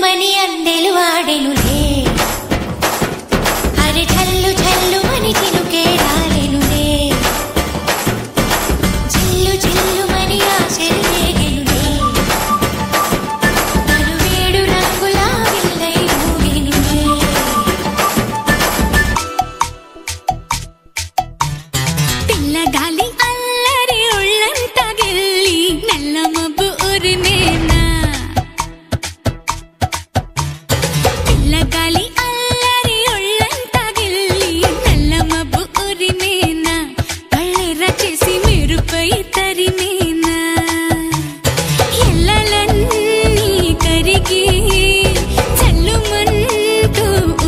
చల్లుమని అందెలు వాడెనులే అరి ఠల్లు ఠల్లు మని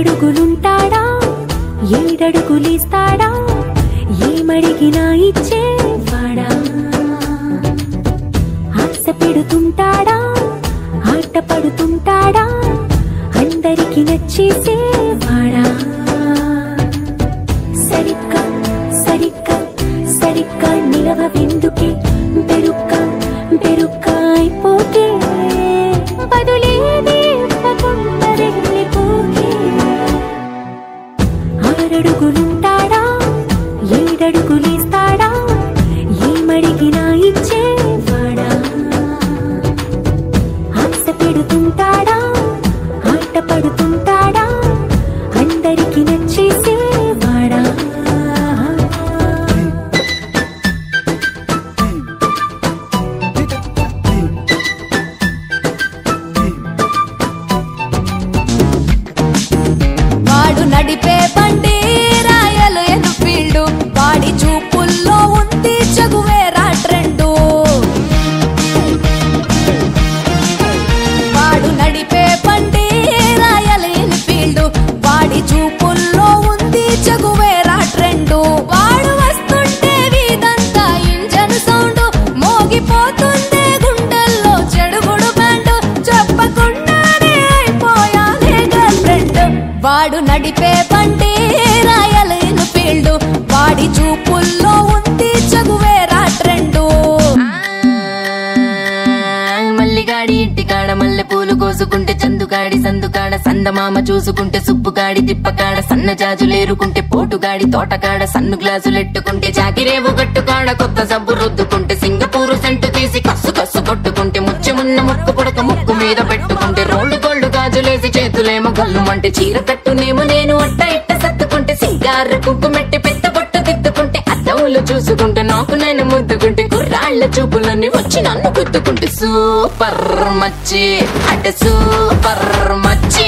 ఏడడుగులుంటాడా? ఏడడుగులేస్తాడా? ఏమడిగినా ఇచ్చేవాడా ఆశ పెడుతుంటాడా ఆట పడుతుంటాడా అందరికి నచ్చేసేవాడా సరిగ్గా సరిగ్గా సరిగ్గా నిలవ వెందుకే బెరుక్క ఏడడుగులేస్తాడా వాడు నడిపే బండి రాయల్ ఎన్ఫీల్డ్ వాడి చూపుల్లో ఉంది చగువేరా ట్రెండు మల్లిగాడి ఇంటికాడ మల్లె పూలు కోసుకుంటే చందుగాడి సందుకాడ సందమామ చూసుకుంటే సుబ్బుగాడి తిప్పకాడ సన్న జాజులేరుకుంటే పోటుగాడి తోటకాడ సన్ను గ్లాసులెట్టుకుంటే జాకిరేవు గట్టుకాడ కొత్త సబ్బు రుద్దుకుంటే సింగపూరు సెంటు తీసి కస్సు కస్సు కొట్టుకుంటే ముచ్చెమున్న ముక్కు పుడక ముక్కు మీద పెట్టు. చేతులేసి చేతులేమో గల్లు మంటే చీర కట్టునేమో నేను అట్ట ఇట్ట సత్తుకుంటే సింగార కుంకుమెట్టి పెద్ద బొట్టు దిద్దుకుంటే అద్దములు చూసుకుంటే నాకు నేను ముద్దుకుంటే కుర్రాళ్ళ చూపులన్నీ వచ్చి నన్ను గుద్దుకుంటే సూపర్ మచ్చి అంటే సూపర్ మచ్చి.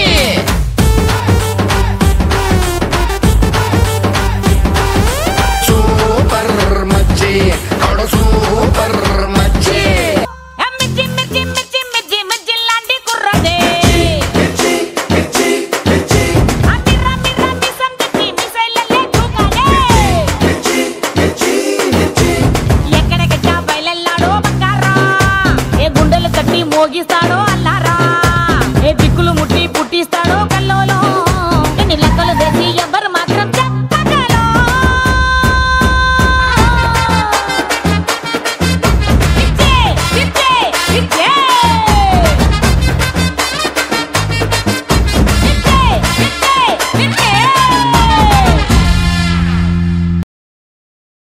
aquí está.